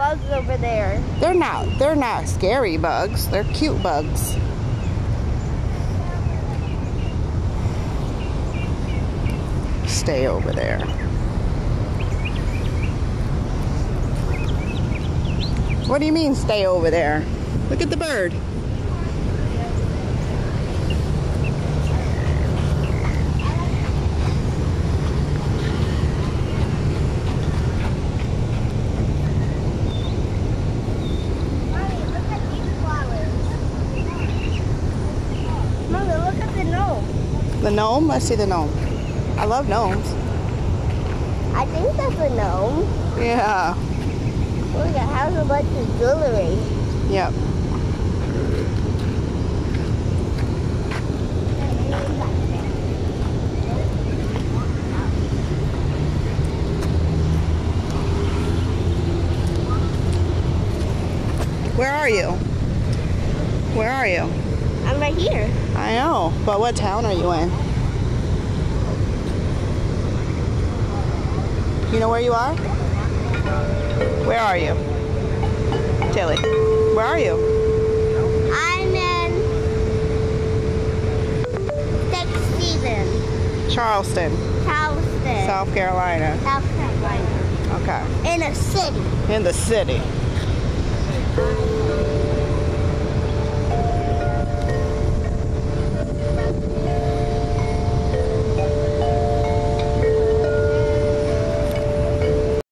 bugs over there. They're not. They're not scary bugs. They're cute bugs. Stay over there. What do you mean stay over there? Look at the bird. Mommy, look at these flowers. Mommy, look at the gnome. The gnome? I see the gnome. I love gnomes. I think that's a gnome. Yeah. Oh, Look, it has a bunch of jewelry. Yep. Where are you? Where are you? I'm right here. I know, but what town are you in? You know where you are? Where are you? Tilly, where are you? I'm in St. Stephen, Charleston, Charleston, South Carolina. South Carolina. Okay. In a city. In the city.